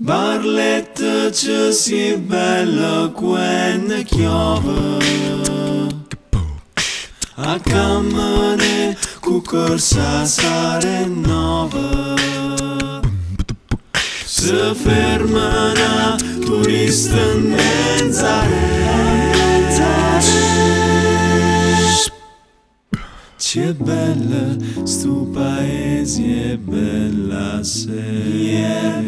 Barletta ce si bella quando chiove A camane cu corsa sare nova Se fermana turista in C'è bella stu paese, è bella se.